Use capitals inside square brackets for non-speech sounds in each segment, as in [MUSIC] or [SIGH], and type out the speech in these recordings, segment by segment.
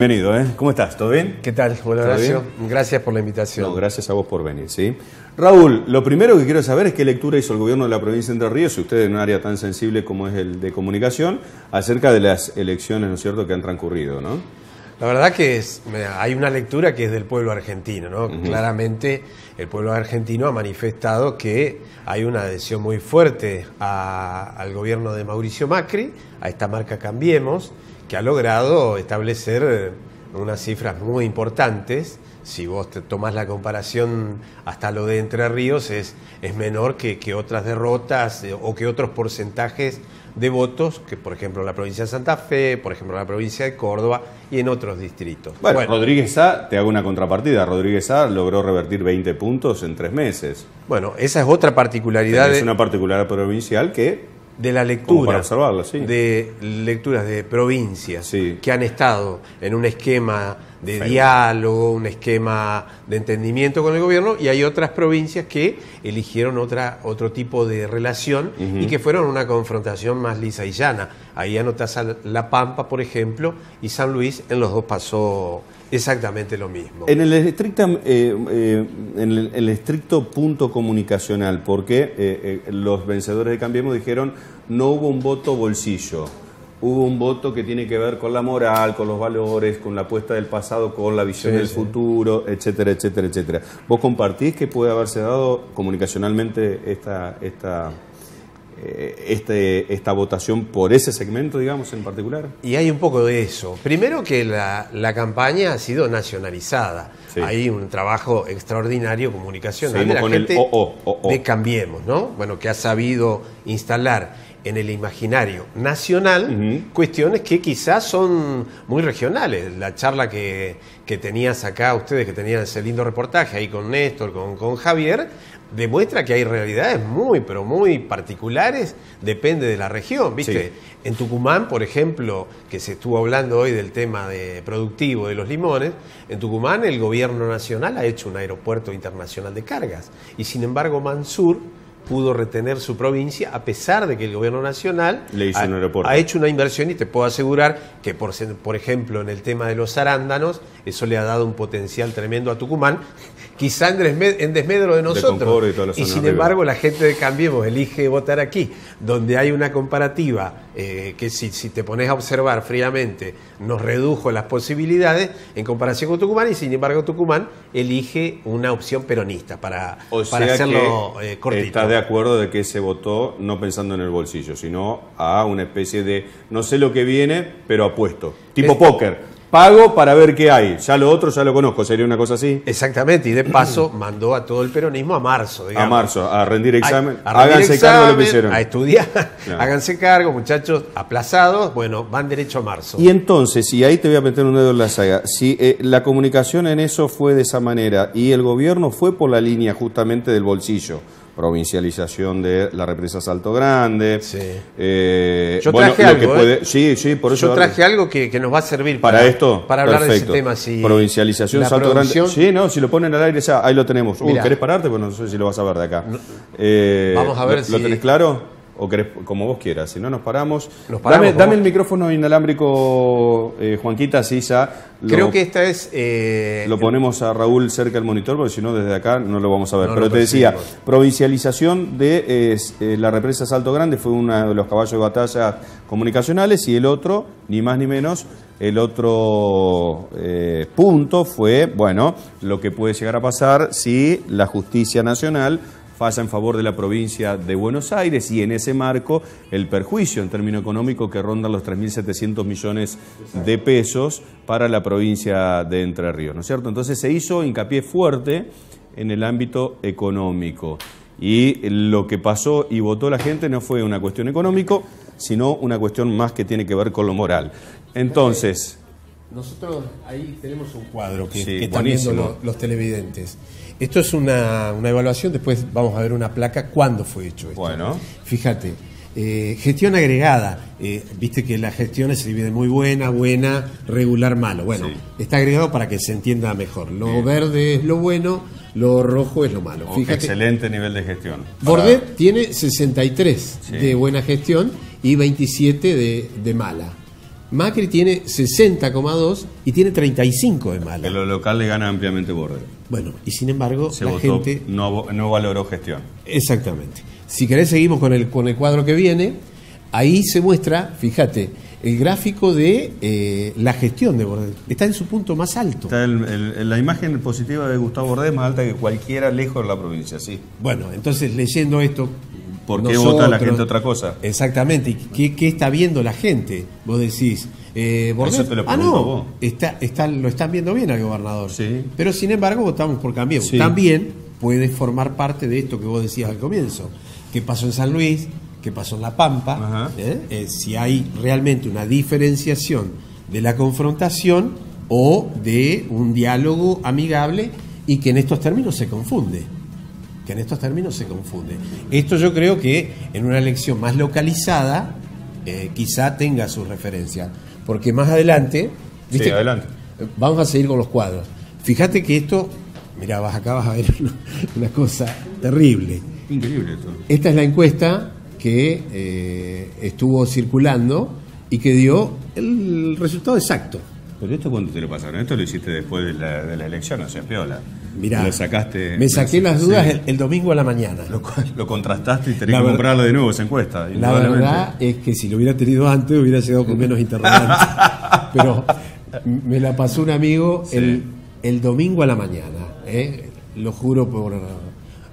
Bienvenido, ¿eh? ¿Cómo estás? ¿Todo bien? ¿Qué tal? Bueno, ¿Todo Horacio, gracias por la invitación. No, gracias a vos por venir, ¿sí? Raúl, lo primero que quiero saber es qué lectura hizo el gobierno de la provincia de Entre Ríos, y usted en un área tan sensible como es el de comunicación, acerca de las elecciones, ¿no es cierto?, que han transcurrido, ¿no? La verdad que es, hay una lectura que es del pueblo argentino, ¿no? Claramente el pueblo argentino ha manifestado que hay una adhesión muy fuerte a- al gobierno de Mauricio Macri, a esta marca Cambiemos, que ha logrado establecer unas cifras muy importantes. Si vos te tomás la comparación hasta lo de Entre Ríos, es, es menor que, que otras derrotas eh, o que otros porcentajes de votos que, por ejemplo, en la provincia de Santa Fe, por ejemplo, en la provincia de Córdoba y en otros distritos. Bueno, Bueno, Rodríguez A, te hago una contrapartida, Rodríguez A logró revertir 20 puntos en tres meses. bueno, esa es otra particularidad Es una particular provincial que, de la lectura. sí. de lecturas de provincias Sí. que han estado en un esquema de diálogo, un esquema de entendimiento con el gobierno, y hay otras provincias que eligieron otra, otro tipo de relación y que fueron una confrontación más lisa y llana. Ahí anotas a La Pampa, por ejemplo, y San Luis, en los dos pasó exactamente lo mismo. En el, estricta, eh, eh, en el, el estricto punto comunicacional, porque eh, eh, los vencedores de Cambiemos dijeron no hubo un voto bolsillo, hubo un voto que tiene que ver con la moral, con los valores, con la apuesta del pasado, con la visión Sí, del sí. futuro, etcétera, etcétera, etcétera. ¿Vos compartís que puede haberse dado comunicacionalmente esta, esta, eh, este, esta votación por ese segmento, digamos, en particular? Y hay un poco de eso. Primero que la, la campaña ha sido nacionalizada. Sí. Hay un trabajo extraordinario comunicacional Seguimos de la con el gente o, o, o, o. de Cambiemos, ¿no? Bueno, que ha sabido instalar en el imaginario nacional cuestiones que quizás son muy regionales. La charla que, que tenías acá, ustedes que tenían ese lindo reportaje ahí con Néstor, con, con Javier, demuestra que hay realidades muy, pero muy particulares, depende de la región, ¿viste? Sí. En Tucumán, por ejemplo, que se estuvo hablando hoy del tema de productivo de los limones, en Tucumán el gobierno nacional ha hecho un aeropuerto internacional de cargas y sin embargo Mansur pudo retener su provincia a pesar de que el gobierno nacional Le hizo ha, un aeropuerto. ha hecho una inversión y te puedo asegurar que por, por ejemplo en el tema de los arándanos eso le ha dado un potencial tremendo a Tucumán quizá en, desme- en desmedro de nosotros y sin embargo la gente de Cambiemos elige votar aquí, donde hay una comparativa eh, que si, si te pones a observar fríamente nos redujo las posibilidades en comparación con Tucumán y sin embargo Tucumán elige una opción peronista para, O para hacerlo que eh, cortito. está de acuerdo de que se votó no pensando en el bolsillo, sino a una especie de no sé lo que viene, pero apuesto. Tipo Es- póker. Pago para ver qué hay. Ya lo otro ya lo conozco. ¿Sería una cosa así? Exactamente, y de paso [CLEARS THROAT] mandó a todo el peronismo a marzo. A marzo, a rendir examen. A- a rendir Háganse cargo de lo que examen, hicieron. A estudiar, Claro. [LAUGHS] háganse cargo, muchachos, aplazados, bueno, van derecho a marzo. Y entonces, y ahí te voy a meter un dedo en la saga, si eh, la comunicación en eso fue de esa manera y el gobierno fue por la línea justamente del bolsillo, provincialización de la represa Salto Grande, Sí. eh, Yo traje algo, que ¿eh? sí, sí, por eso Yo traje algo que, que nos va a servir Para esto, para hablar perfecto. de ese tema. Si Provincialización, la salto producción- grande. Sí, no, si lo ponen al aire ya, ahí lo tenemos. Uh. ¿Querés pararte? Bueno, no sé si lo vas a ver de acá. Eh, Vamos a ver ¿lo, si- ¿Lo tenés claro? O querés, como vos quieras, si no nos paramos. Nos paramos, dame, el micrófono inalámbrico, eh, Juanquita, así ya lo, Creo que esta es. eh, lo ponemos a Raúl cerca del monitor, porque si no, desde acá no lo vamos a ver. No Pero te decía, provincialización de eh, eh, la represa Salto Grande fue uno de los caballos de batalla comunicacionales y el otro, ni más ni menos, el otro eh, punto fue, bueno, lo que puede llegar a pasar si la justicia nacional falla en favor de la provincia de Buenos Aires y en ese marco el perjuicio en término económico que ronda los 3.700 millones de pesos para la provincia de Entre Ríos, ¿no es cierto? Entonces se hizo hincapié fuerte en el ámbito económico y lo que pasó y votó la gente no fue una cuestión económico, sino una cuestión más que tiene que ver con lo moral. Entonces, Nosotros ahí tenemos un cuadro que, Sí, que están viendo los, los televidentes. Esto es una, una evaluación, después vamos a ver una placa cuándo fue hecho esto. Bueno. Fíjate, eh, gestión agregada, eh, viste que las gestiones se dividen muy buena, buena, regular, malo. Bueno, Sí. está agregado para que se entienda mejor. Lo verde es lo bueno, lo rojo es lo malo. Fíjate, excelente nivel de gestión. Bordet tiene 63 Sí. de buena gestión y 27 de, de mala. Macri tiene 60,2 y tiene 35 de mala. En lo local le gana ampliamente Borde. Bueno, y sin embargo, Se la votó, gente. no, no valoró gestión. Exactamente. Si querés, seguimos con el, con el cuadro que viene. Ahí se muestra, fíjate, el gráfico de eh, la gestión de Bordet. Está en su punto más alto. Está el- el- la imagen positiva de Gustavo Borde es más alta que cualquiera lejos de la provincia, sí. Bueno, entonces leyendo esto. ¿Por qué vota la gente otra cosa? Exactamente. ¿Y qué, qué está viendo la gente? Vos decís. Eh, Eso te lo ah, no, vos. Está, está- lo están viendo bien al gobernador. Sí. Pero sin embargo, votamos por Cambiemos. Sí. También puede formar parte de esto que vos decías al comienzo. ¿Qué pasó en San Luis? ¿Qué pasó en La Pampa? ¿Eh? Eh, si hay realmente una diferenciación de la confrontación o de un diálogo amigable y que en estos términos se confunde. Que en estos términos se confunde. Esto yo creo que en una elección más localizada eh, quizá tenga su referencia. Porque más adelante. Sí, adelante. Vamos a seguir con los cuadros. Fíjate que esto. Mira, vas acá vas a ver una, [LAUGHS] una cosa terrible. Increíble esto. Esta es la encuesta que eh, estuvo circulando y que dio el resultado exacto. Pero esto cuando te lo pasaron, esto lo hiciste después de la, de la elección, o sea, piola. Mirá, Lo sacaste. me saqué las dudas Sí. el, el domingo a la mañana. Lo, lo contrastaste y tenés que comprarla de nuevo esa encuesta. La verdad es que si lo hubiera tenido antes hubiera llegado con menos interrogantes. [LAUGHS] Pero me la pasó un amigo el, el domingo a la mañana. ¿eh? Lo juro por.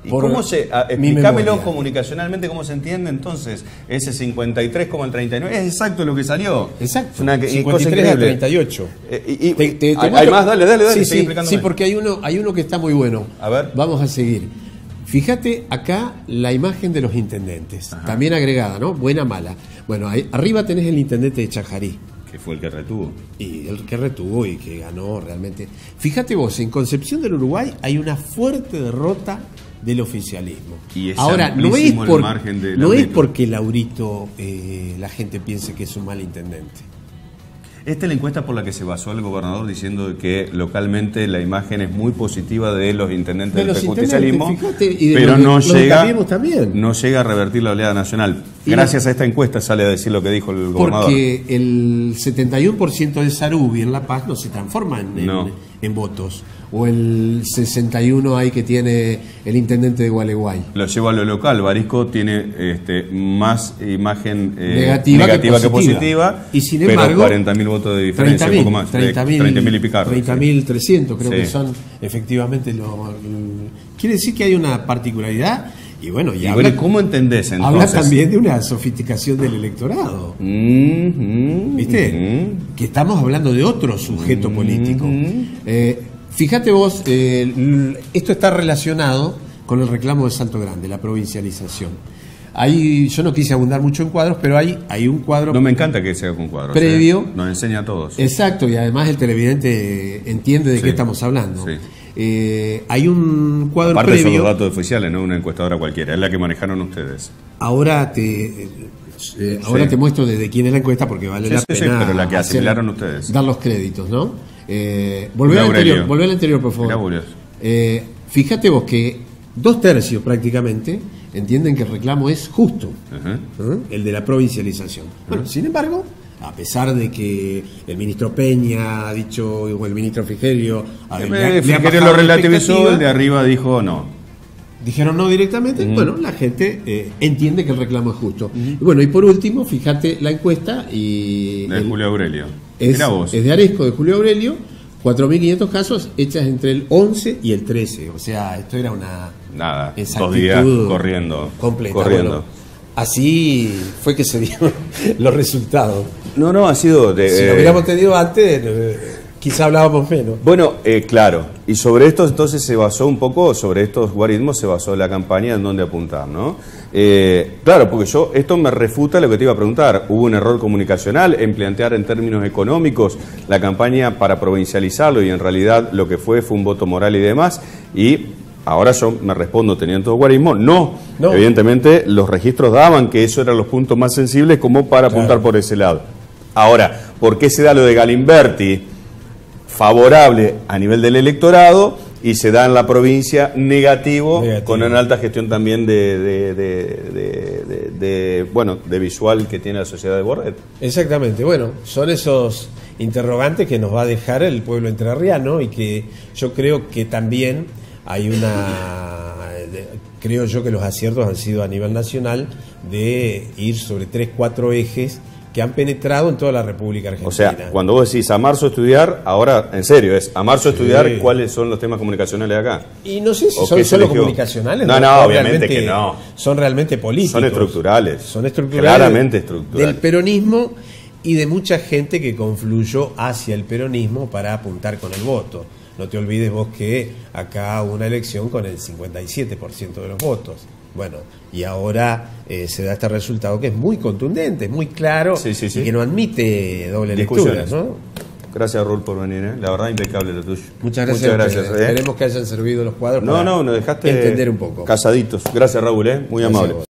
¿Y por cómo se, a- mi explícamelo comunicacionalmente cómo se entiende entonces ese 53 como el 39 es exacto lo que salió. Exacto. Una que- y cosa 53 a increíble. 38. Eh, y- Te- te- te ¿Hay, más? Dale, dale, dale, Sí, sí, sí, porque hay uno, hay uno que está muy bueno. A ver. Vamos a seguir. Fíjate acá la imagen de los intendentes, también agregada, ¿no? Buena, mala. Bueno, ahí, arriba tenés el intendente de Chajarí, Que fue el que retuvo. y el que retuvo y que ganó realmente. Fíjate vos, en Concepción del Uruguay hay una fuerte derrota del oficialismo. Y es Ahora, no es, por- margen de no es porque Laurito eh, la gente piense que es un mal intendente. Esta es la encuesta por la que se basó el gobernador diciendo que localmente la imagen es muy positiva de los intendentes De del justicialismo, pero los no llega, también. no llega a revertir la oleada nacional. Gracias a esta encuesta sale a decir lo que dijo el gobernador. Porque el 71% de Sarubi en La Paz no se transforma en, en- No. en votos. O el 61 hay que tiene el intendente de Gualeguay. Lo llevo a lo local. Barisco tiene este, más imagen eh, Negativa que que, positiva. positiva, Y sin embargo, 40.000 votos de diferencia, un 30.000, poco más. 30.000 30.000 y picardo. 30.300 creo Sí. que son efectivamente los... Quiere decir que hay una particularidad y bueno, y, Y habla, bueno, ¿cómo entendés habla entonces? también de una sofisticación del electorado. ¿Viste? Que estamos hablando de otro sujeto político. Eh, fíjate vos, eh, esto está relacionado con el reclamo de Salto Grande, la provincialización. Hay, yo no quise abundar mucho en cuadros, pero hay, hay un cuadro No me encanta que sea con cuadros. Previo. ¿eh? Nos enseña a todos. Exacto, y además el televidente entiende de Sí. qué estamos hablando. Sí. Eh, hay un cuadro Aparte son previo. los datos oficiales, no una encuestadora cualquiera, es la que manejaron ustedes. Ahora te eh, ahora Sí. te muestro desde quién es la encuesta porque vale Sí, la sí, sí, pena pero la que hacer- asimilaron ustedes. dar los créditos, ¿no? Eh, volvé al anterior, volvé al anterior, por favor. Eh, fíjate vos que dos tercios prácticamente entienden que el reclamo es justo. ¿eh? el de la provincialización. Bueno, sin embargo, a pesar de que el ministro Peña ha dicho, o el ministro Frigerio, a ver, le ha- Eh, le ha Frigerio lo la relativizó, el de arriba dijo no. Dijeron no directamente, bueno, la gente eh, entiende que el reclamo es justo. Y bueno, y por último, fíjate la encuesta y De el- Julio Aurelio. es, Mirá vos. es de Aresco, de Julio Aurelio, 4.500 casos hechas entre el 11 y el 13. O sea, esto era una Nada, dos días corriendo. completa. Corriendo. Bueno, así fue que se dieron [LAUGHS] los resultados. No, no, ha sido de. Si lo eh, hubiéramos tenido antes, eh, quizá hablábamos menos. Bueno, eh, claro, y sobre esto entonces se basó un poco, sobre estos guarismos se basó la campaña en dónde apuntar, ¿no? Eh, claro, porque yo, esto me refuta lo que te iba a preguntar, hubo un error comunicacional en plantear en términos económicos la campaña para provincializarlo y en realidad lo que fue fue un voto moral y demás, y ahora yo me respondo teniendo todo guarismo, no, No. evidentemente los registros daban que eso eran los puntos más sensibles como para apuntar por ese lado. Ahora, ¿por qué se da lo de Galimberti? favorable a nivel del electorado y se da en la provincia negativo, Negativo. con una alta gestión también de, de- de- de- de- de, bueno, de visual que tiene la sociedad de Bordet. Exactamente, bueno, son esos interrogantes que nos va a dejar el pueblo entrerriano y que yo creo que también hay una, creo yo que los aciertos han sido a nivel nacional de ir sobre tres, cuatro ejes que han penetrado en toda la República Argentina. O sea, cuando vos decís a marzo estudiar, ahora en serio, es a marzo estudiar cuáles son los temas comunicacionales acá. Y no sé si ¿O son solo comunicacionales. No, no, O obviamente que no. Son realmente políticos. Son estructurales. Son estructurales. Claramente estructurales. Del peronismo y de mucha gente que confluyó hacia el peronismo para apuntar con el voto. No te olvides vos que acá hubo una elección con el 57% de los votos. Bueno, y ahora eh, se da este resultado que es muy contundente, muy claro Sí, sí, sí. y que no admite doble lectura. Gracias, Raúl, por venir. ¿eh? La verdad, impecable lo tuyo. Muchas gracias. a gracias. ¿eh? Esperemos que hayan servido los cuadros No, para no, nos dejaste entender un poco. casaditos. Gracias, Raúl, ¿eh? muy Gracias amable.